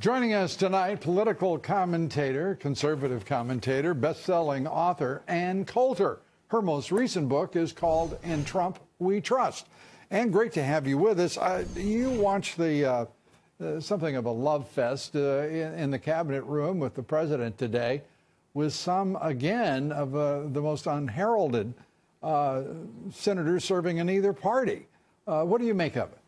Joining us tonight, political commentator, conservative commentator, best-selling author Ann Coulter. Her most recent book is called In Trump We Trust. And great to have you with us. Uh, you watched the uh, uh, something of a love fest uh, in, in, the cabinet room with the president today, with some again of uh, the most unheralded uh, senators serving in either party. what do you make of it?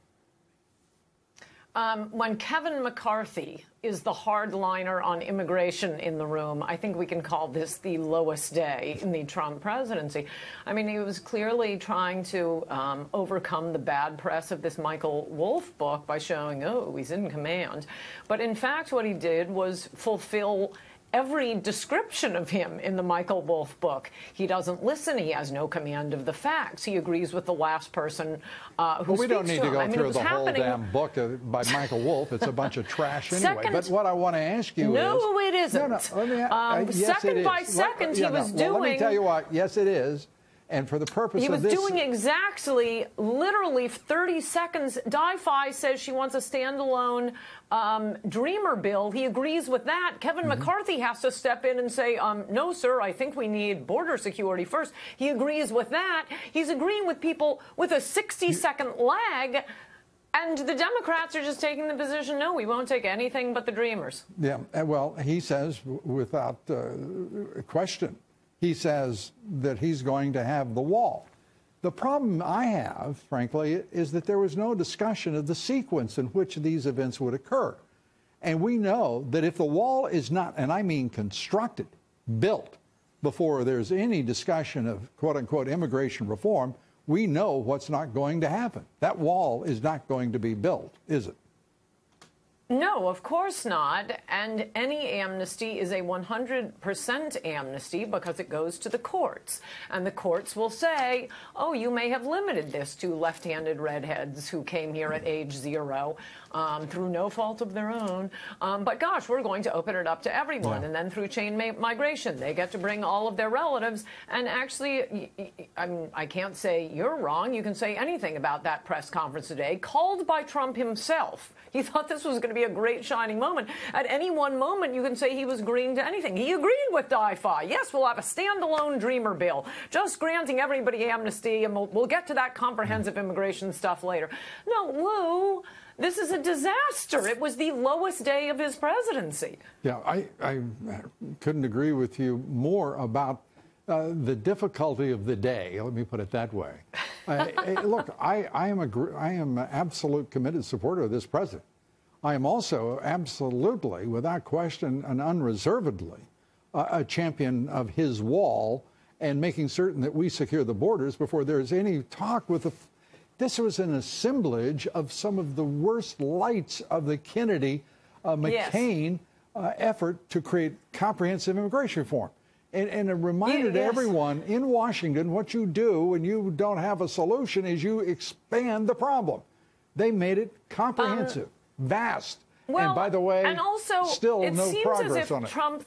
Um, when Kevin McCarthy is the hardliner on immigration in the room, I think we can call this the lowest day in the Trump presidency. I mean, he was clearly trying to um, overcome the bad press of this Michael Wolff book by showing, oh, he's in command. But in fact, what he did was fulfill every description of him in the Michael Wolff book. He doesn't listen. He has no command of the facts. He agrees with the last person uh, who well, we don't need to, to go I mean, through the happening. whole damn book by Michael Wolff. It's a bunch of trash anyway. Second, but what I want to ask you no, is... No, it isn't. No, no, me, uh, um, yes, second by second, let, he yeah, was no. doing... Well, let me tell you what. Yes, it is. And for the purpose of the he was this, doing exactly, literally 30 seconds. Di-Fi says she wants a standalone um, Dreamer bill. He agrees with that. Kevin mm-hmm. McCarthy has to step in and say, um, no, sir, I think we need border security first. He agrees with that. He's agreeing with people with a 60 second lag. And the Democrats are just taking the position, no, we won't take anything but the Dreamers. Yeah, well, he says without uh, question he says that he's going to have the wall. The problem I have, frankly, is that there was no discussion of the sequence in which these events would occur. And we know that if the wall is not, and I mean constructed, built, before there's any discussion of quote unquote immigration reform, we know what's not going to happen. That wall is not going to be built, is it? No, of course not. And any amnesty is a 100% amnesty because it goes to the courts. And the courts will say, oh, you may have limited this to left handed redheads who came here at age zero um, through no fault of their own. Um, but gosh, we're going to open it up to everyone. Yeah. And then through chain migration, they get to bring all of their relatives. And actually, I, mean, I can't say you're wrong. You can say anything about that press conference today, called by Trump himself. He thought this was going to be a great shining moment. At any one moment, you can say he was green to anything. He agreed with Di-Fi. Yes, we'll have a standalone Dreamer bill, just granting everybody amnesty, and we'll, we'll get to that comprehensive immigration stuff later. No, Lou. This is a disaster. It was the lowest day of his presidency. Yeah, I, I couldn't agree with you more about uh, the difficulty of the day. Let me put it that way. uh, look, I, I, am a, I am an absolute committed supporter of this president. I am also absolutely, without question and unreservedly, uh, a champion of his wall and making certain that we secure the borders before there's any talk with the. This was an assemblage of some of the worst lights of the Kennedy uh, McCain yes. uh, effort to create comprehensive immigration reform. And, and a reminder yes. to everyone in Washington what you do when you don't have a solution is you expand the problem. They made it comprehensive. Um, vast. Well, and by the way, and also, still it no seems progress as if on it. Trump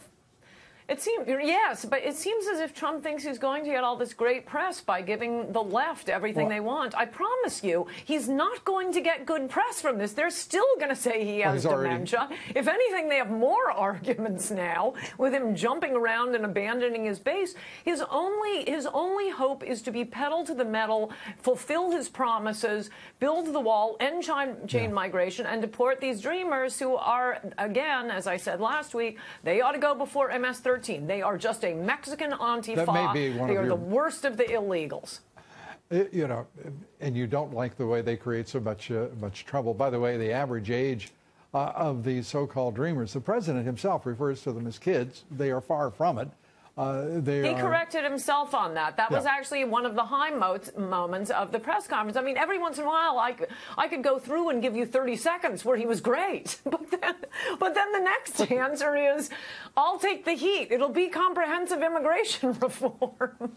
it seems yes, but it seems as if Trump thinks he's going to get all this great press by giving the left everything well, they want. I promise you, he's not going to get good press from this. They're still going to say he has dementia. Already... If anything, they have more arguments now with him jumping around and abandoning his base. His only his only hope is to be pedal to the metal, fulfill his promises, build the wall, end chain, chain yeah. migration, and deport these dreamers who are again, as I said last week, they ought to go before MS-13 13. They are just a Mexican Antifa. That may be one they of are your... the worst of the illegals. It, you know, and you don't like the way they create so much uh, much trouble. By the way, the average age uh, of these so-called dreamers, the president himself refers to them as kids. They are far from it. Uh, he are... corrected himself on that. That yeah. was actually one of the high mo- moments of the press conference. I mean, every once in a while, I, I could go through and give you 30 seconds where he was great. But then, but then the next answer is, I'll take the heat. It'll be comprehensive immigration reform.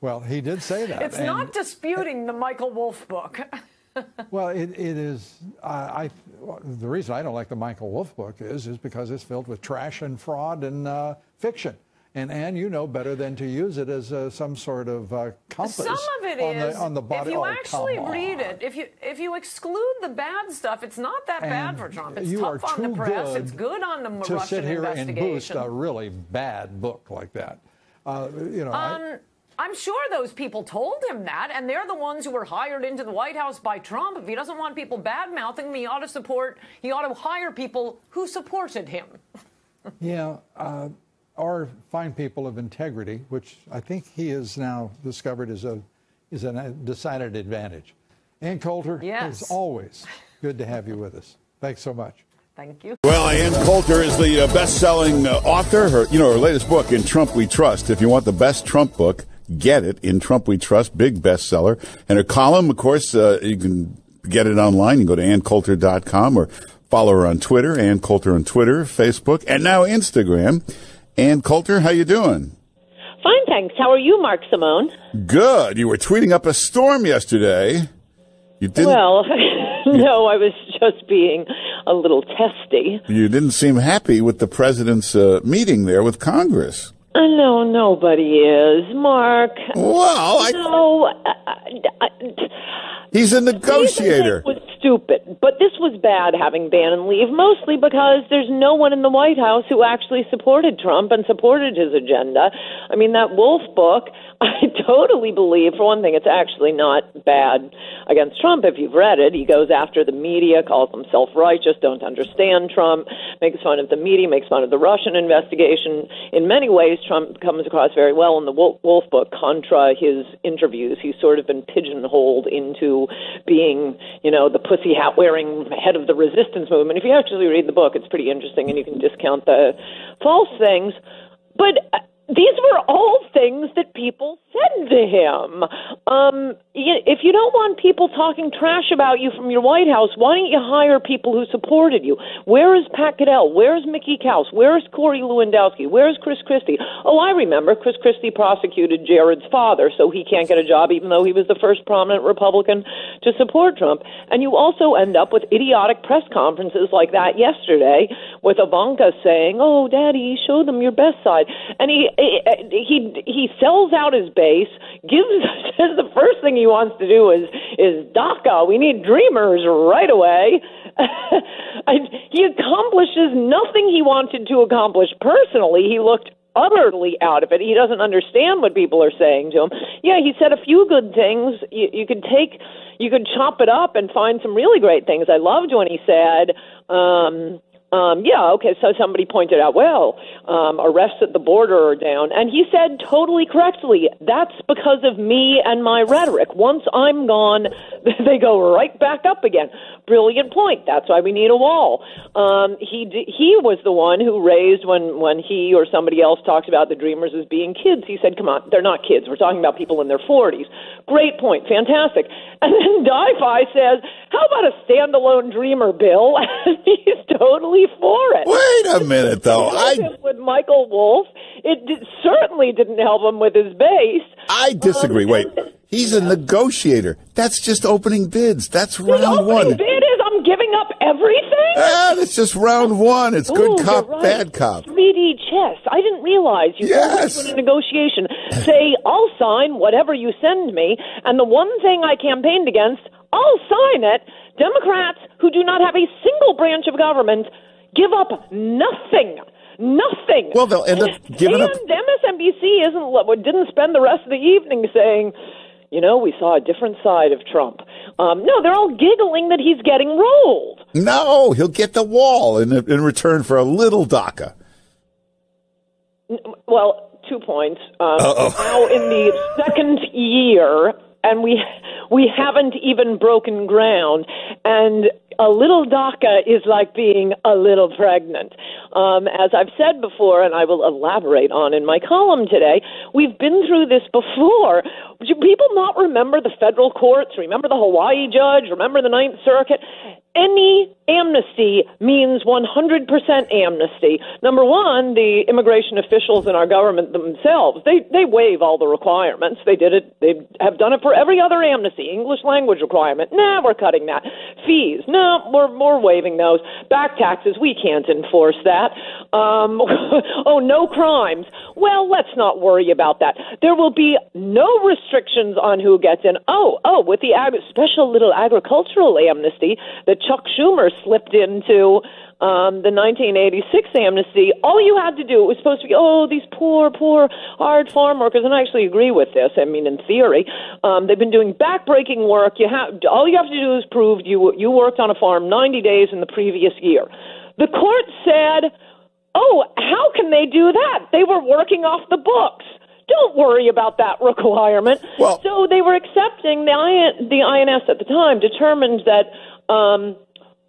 well, he did say that. It's not disputing the Michael Wolff book. well, it, it is. Uh, I the reason I don't like the Michael Wolff book is is because it's filled with trash and fraud and uh, fiction And Ann, you know better than to use it as uh, some sort of uh, compass. Some of it on is. The, on the body. If you oh, actually read it, if you if you exclude the bad stuff, it's not that bad for Trump. It's you tough are on the press. good It's good on the to Russian sit here and boost a really bad book like that. Uh, you know, I- Um, I'm sure those people told him that, and they're the ones who were hired into the White House by Trump. If he doesn't want people bad mouthing him, he ought to support. He ought to hire people who supported him. Yeah, uh, or find people of integrity, which I think he has now discovered is a is a decided advantage. Ann Coulter, Yes. it's always good to have you with us. Thanks so much. Thank you. Well, Ann Coulter is the uh, best-selling uh, author. Her, you know, her latest book, "In Trump We Trust." If you want the best Trump book, get it. "In Trump We Trust," big bestseller. And her column, of course, uh, you can get it online. You can go to anncoulter.com or follow her on Twitter, Ann Coulter on Twitter, Facebook, and now Instagram. Ann Coulter, how you doing? Fine, thanks. How are you, Mark Simone? Good. You were tweeting up a storm yesterday. You didn't. Well, no, I was just being a little testy. you didn't seem happy with the president's uh, meeting there with Congress. Uh, no, nobody is, Mark. Well, I, No, I, I, he's a negotiator. Stupid, but this was bad having Bannon leave, mostly because there's no one in the White House who actually supported Trump and supported his agenda. I mean, that Wolff book, I totally believe, for one thing, it's actually not bad against Trump if you've read it. He goes after the media, calls them self righteous, don't understand Trump, makes fun of the media, makes fun of the Russian investigation. In many ways, Trump comes across very well in the Wolff Wolff book, contra his interviews. He's sort of been pigeonholed into being, you know, the pussy hat wearing head of the resistance movement. If you actually read the book, it's pretty interesting, and you can discount the false things. But these were all things that people said to him. Um, if you don't want people talking trash about you from your White House, why don't you hire people who supported you? Where is Pat Caddell? Where's Mickey Kaus? Where's Corey Lewandowski? Where's Chris Christie? Oh, I remember Chris Christie prosecuted Jared's father, so he can't get a job, even though he was the first prominent Republican to support Trump. And you also end up with idiotic press conferences like that yesterday, with Ivanka saying, "Oh, Daddy, show them your best side," and he he he sells out his base, gives says the first thing he wants to do is is DACA. We need dreamers right away. he accomplishes nothing he wanted to accomplish personally. He looked utterly out of it. He doesn't understand what people are saying to him. Yeah, he said a few good things. You, you could take, you could chop it up and find some really great things. I loved when he said, um, um, yeah, okay, so somebody pointed out, well, um, arrests at the border are down. And he said totally correctly, that's because of me and my rhetoric. Once I'm gone, they go right back up again. Brilliant point. That's why we need a wall. Um, he he was the one who raised when when he or somebody else talked about the Dreamers as being kids. He said, "Come on, they're not kids. We're talking about people in their 40s." Great point. Fantastic. And then Di-Fi says, "How about a standalone Dreamer bill?" He's totally for it. Wait a minute, though. I with Michael Wolff. It did, certainly didn't help him with his base. I disagree. Wait, he's a negotiator. That's just opening bids. That's round one. bid is I'm giving up everything. Ah, that's just round one. It's good cop, right. bad cop. 3D chess. I didn't realize you Yes. into a negotiation. Say, I'll sign whatever you send me, and the one thing I campaigned against, I'll sign it. Democrats who do not have a single branch of government give up nothing. Nothing. Well, they'll end up giving and up- MSNBC isn't what didn't spend the rest of the evening saying, you know, we saw a different side of Trump. Um, no, they're all giggling that he's getting rolled. No, he'll get the wall in in return for a little DACA. Well, two points. Um, now in the second year, and we we haven't even broken ground. And a little DACA is like being a little pregnant. Um, as I've said before, and I will elaborate on in my column today, we've been through this before. Do people not remember the federal courts? Remember the Hawaii judge? Remember the Ninth Circuit? Any amnesty means 100% amnesty. Number one, the immigration officials in our government themselves, they, they waive all the requirements. They did it, they have done it for every other amnesty. English language requirement, nah, we're cutting that. Fees, no, we're, we're waiving those. Back taxes, we can't enforce that. Um, oh, no crimes. Well, let's not worry about that. There will be no restrictions on who gets in. Oh, oh, with the ag- special little agricultural amnesty that Chuck Schumer slipped into um, the 1986 amnesty, all you had to do, it was supposed to be, oh, these poor, poor, hard farm workers, and I actually agree with this. I mean, in theory, um, they've been doing backbreaking work. You have all you have to do is prove you you worked on a farm 90 days in the previous year. The court said, oh, how can they do that? They were working off the books don't worry about that requirement. Well, so they were accepting the IN, the INS at the time determined that um,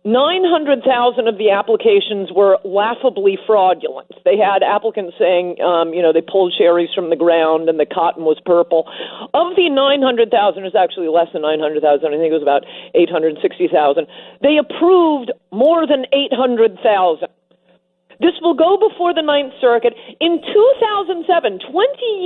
900,000 of the applications were laughably fraudulent. They had applicants saying, um, you know, they pulled cherries from the ground and the cotton was purple. Of the 900,000, it was actually less than 900,000. I think it was about 860,000. They approved more than 800,000. This will go before the Ninth Circuit. In 2007, 20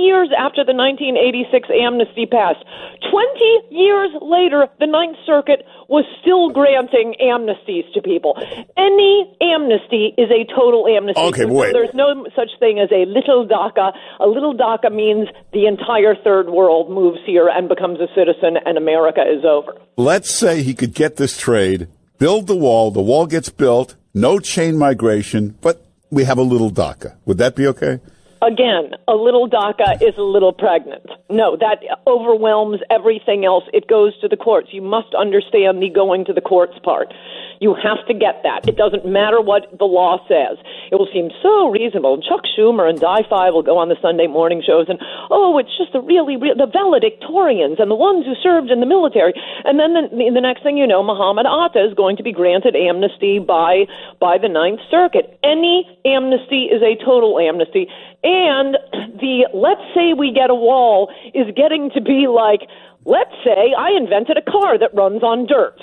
years after the 1986 amnesty passed, 20 years later, the Ninth Circuit was still granting amnesties to people. Any amnesty is a total amnesty. Okay, wait. There's no such thing as a little DACA. A little DACA means the entire third world moves here and becomes a citizen, and America is over. Let's say he could get this trade, build the wall, the wall gets built, no chain migration, but we have a little DACA. Would that be okay? Again, a little DACA is a little pregnant. No, that overwhelms everything else. It goes to the courts. You must understand the going to the courts part. You have to get that. It doesn't matter what the law says. It will seem so reasonable. Chuck Schumer and Di-Fi will go on the Sunday morning shows and, oh, it's just the really, real, the valedictorians and the ones who served in the military. And then the, the next thing you know, Muhammad Atta is going to be granted amnesty by, by the Ninth Circuit. Any amnesty is a total amnesty. And the let's say we get a wall is getting to be like, let's say I invented a car that runs on dirt.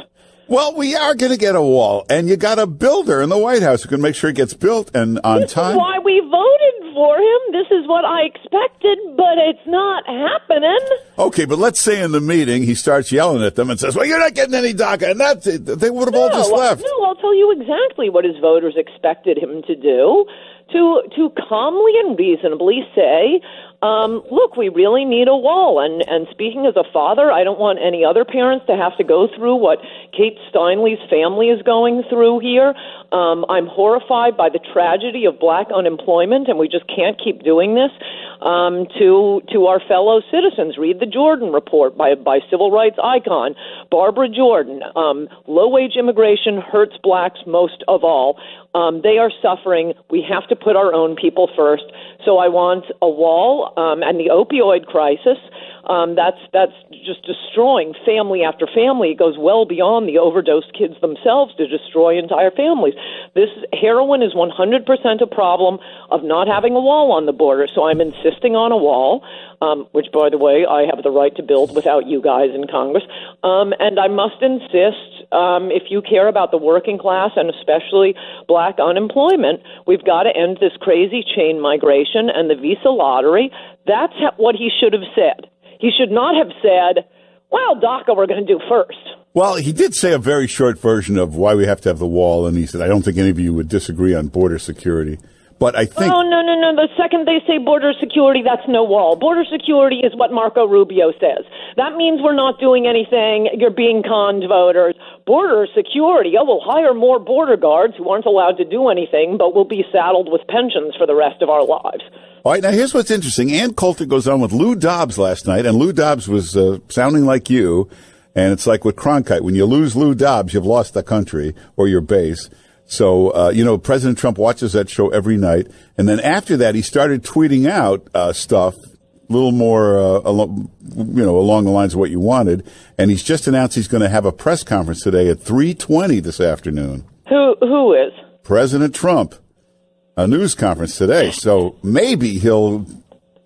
Well, we are going to get a wall, and you got a builder in the White House who can make sure it gets built and on this time. Is why we voted for him. This is what I expected, but it's not happening. Okay, but let's say in the meeting he starts yelling at them and says, "Well, you're not getting any DACA," and that's it. They would have all just uh, left. No, I'll tell you exactly what his voters expected him to do. To to calmly and reasonably say, um, look, we really need a wall. And, and speaking as a father, I don't want any other parents to have to go through what Kate Steinle's family is going through here. Um, I'm horrified by the tragedy of black unemployment, and we just can't keep doing this um, to to our fellow citizens. Read the Jordan report by by civil rights icon Barbara Jordan. Um, low wage immigration hurts blacks most of all. Um, they are suffering. We have to put our own people first. So I want a wall um, and the opioid crisis. Um, that's that's just destroying family after family. It goes well beyond the overdosed kids themselves to destroy entire families. This heroin is 100% a problem of not having a wall on the border. So I'm insisting on a wall, um, which, by the way, I have the right to build without you guys in Congress. Um, and I must insist, um, if you care about the working class and especially black unemployment, we've got to end this crazy chain migration and the visa lottery. That's what he should have said. He should not have said, well, DACA we're going to do first. Well, he did say a very short version of why we have to have the wall, and he said, I don't think any of you would disagree on border security. But I think. Oh, no, no, no. The second they say border security, that's no wall. Border security is what Marco Rubio says. That means we're not doing anything. You're being conned voters. Border security, oh, we'll hire more border guards who aren't allowed to do anything, but will be saddled with pensions for the rest of our lives. All right, now here's what's interesting. Ann Coulter goes on with Lou Dobbs last night, and Lou Dobbs was uh, sounding like you. And it's like with Cronkite. When you lose Lou Dobbs, you've lost the country or your base. So, uh, you know, President Trump watches that show every night. And then after that, he started tweeting out uh, stuff a little more, uh, al- you know, along the lines of what you wanted. And he's just announced he's going to have a press conference today at 3.20 this afternoon. Who Who is? President Trump. A news conference today. So maybe he'll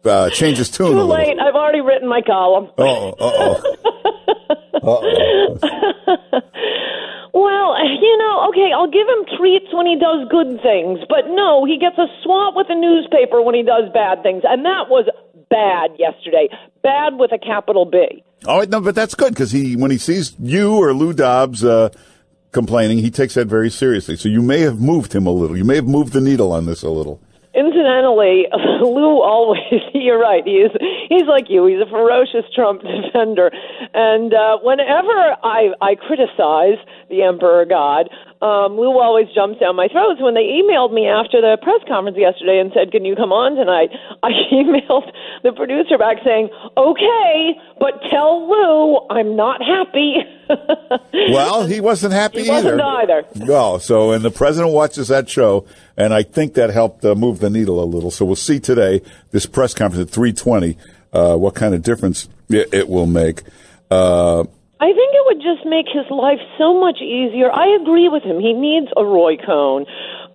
uh, change his tune Too a little. late. I've already written my column. Uh-oh, uh-oh. uh-oh. Well, you know, okay, I'll give him treats when he does good things, but no, he gets a swat with a newspaper when he does bad things, and that was bad yesterday. Bad with a capital B. Oh no, but that's good because he when he sees you or Lou Dobbs uh, complaining, he takes that very seriously. So you may have moved him a little. You may have moved the needle on this a little. Incidentally, Lou always, you're right, he is, he's like you, he's a ferocious Trump defender. And uh, whenever I, I criticize the Emperor God, um, Lou always jumps down my throat. So when they emailed me after the press conference yesterday and said, "Can you come on tonight?" I emailed the producer back saying, "Okay, but tell Lou I'm not happy." well, he wasn't happy he wasn't either. either. Well, so and the president watches that show, and I think that helped uh, move the needle a little. So we'll see today this press conference at three twenty. Uh, what kind of difference it, it will make? Uh, I think it would just make his life so much easier. I agree with him. He needs a Roy Cohn.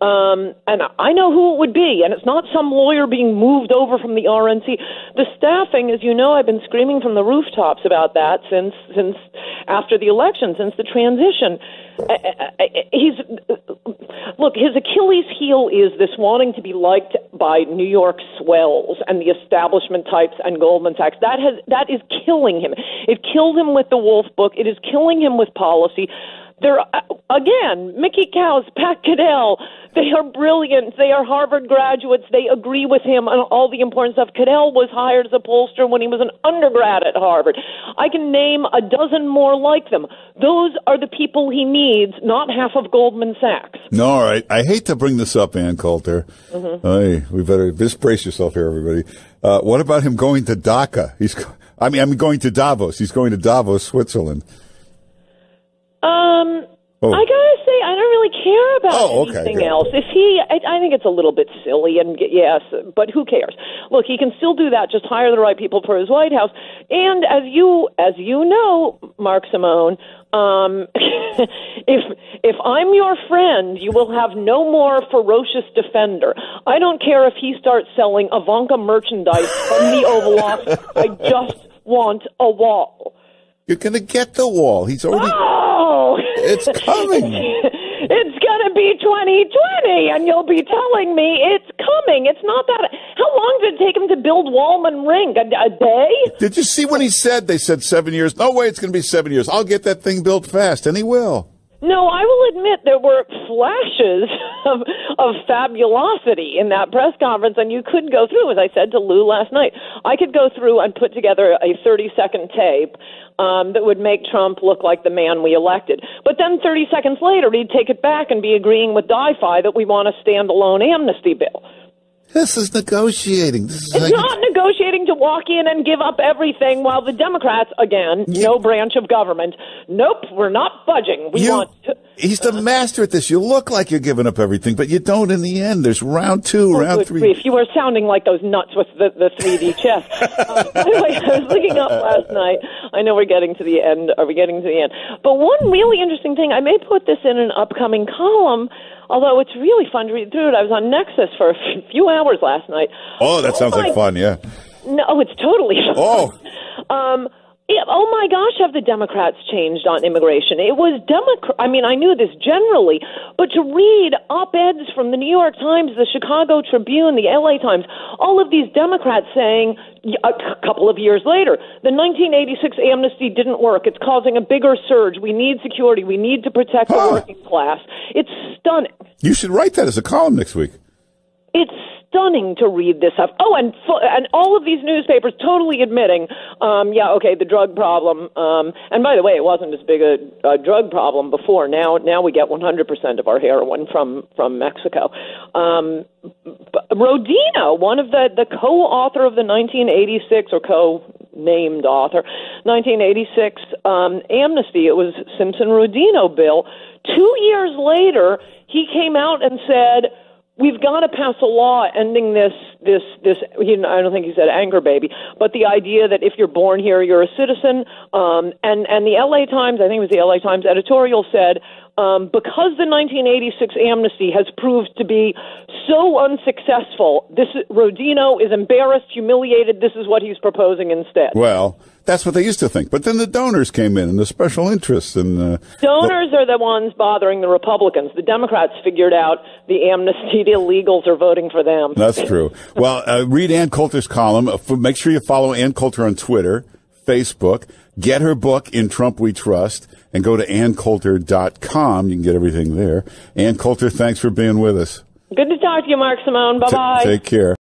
Um, and I know who it would be, and it's not some lawyer being moved over from the RNC. The staffing, as you know, I've been screaming from the rooftops about that since since after the election, since the transition. He's look. His Achilles heel is this wanting to be liked by New York swells and the establishment types and Goldman Sachs. That has that is killing him. It killed him with the Wolff Book. It is killing him with policy. There again, Mickey Kaus, Pat Caddell, they are brilliant. They are Harvard graduates. They agree with him on all the important stuff. Caddell was hired as a pollster when he was an undergrad at Harvard. I can name a dozen more like them. Those are the people he needs, not half of Goldman Sachs. No, all right. I hate to bring this up, Ann Coulter. Mm-hmm. Hey, we better just brace yourself here, everybody. Uh, what about him going to Dhaka? He's, I mean, I'm going to Davos. He's going to Davos, Switzerland. Um, Oh. I gotta say, I don't really care about oh, okay, anything else. If he, I, I think it's a little bit silly, and yes, but who cares? Look, he can still do that. Just hire the right people for his White House. And as you, as you know, Mark Simone, um, if if I'm your friend, you will have no more ferocious defender. I don't care if he starts selling Ivanka merchandise from the Oval Office. I just want a wall. You're to get the wall. He's already. Oh! It's coming. it's going to be 2020, and you'll be telling me it's coming. It's not that. How long did it take him to build Wollman Rink? A, a day? Did you see when he said they said seven years? No way, it's going to be seven years. I'll get that thing built fast, and he will. No, I will admit there were flashes of, of fabulosity in that press conference, and you could go through, as I said to Lou last night, I could go through and put together a 30 second tape um, that would make Trump look like the man we elected. But then 30 seconds later, he'd take it back and be agreeing with DiFi that we want a standalone amnesty bill. This is negotiating. This is it's like... not negotiating to walk in and give up everything while the Democrats, again, you... no branch of government, nope, we're not budging. We you... want. To... He's the master at this. You look like you're giving up everything, but you don't in the end. There's round two, oh, round three. Grief. You were sounding like those nuts with the, the 3D chess. anyway, I was looking up last night. I know we're getting to the end. Are we getting to the end? But one really interesting thing, I may put this in an upcoming column although it's really fun to read through it. I was on Nexis for a few hours last night. Oh, that sounds oh like fun, yeah. No, it's totally fun. Oh. Um, yeah, oh my gosh, have the Democrats changed on immigration? It was Democrat. I mean, I knew this generally, but to read op-eds from the New York Times, the Chicago Tribune, the LA Times, all of these Democrats saying a couple of years later, the 1986 amnesty didn't work. It's causing a bigger surge. We need security. We need to protect huh. the working class. It's stunning. You should write that as a column next week. It's stunning to read this stuff. Oh, and and all of these newspapers totally admitting, um, yeah, okay, the drug problem. Um, and by the way, it wasn't as big a, a drug problem before. Now, now we get 100% of our heroin from from Mexico. Um, Rodino, one of the the co-author of the 1986 or co-named author 1986 um, amnesty, it was Simpson Rodino bill. Two years later, he came out and said we've got to pass a law ending this this this you know, I don't think he said anchor baby, but the idea that if you're born here, you're a citizen. Um, and and the L.A. Times, I think it was the L.A. Times editorial said. um, because the 1986 amnesty has proved to be so unsuccessful, this Rodino is embarrassed, humiliated. This is what he's proposing instead. Well, that's what they used to think. But then the donors came in and the special interests and uh, donors are the ones bothering the Republicans. The Democrats figured out the amnesty. The illegals are voting for them. That's true. well, uh, read Ann Coulter's column. Make sure you follow Ann Coulter on Twitter, Facebook. Get her book, In Trump We Trust, and go to anncoulter.com. You can get everything there. Ann Coulter, thanks for being with us. Good to talk to you, Mark Simone. Bye bye. T- take care.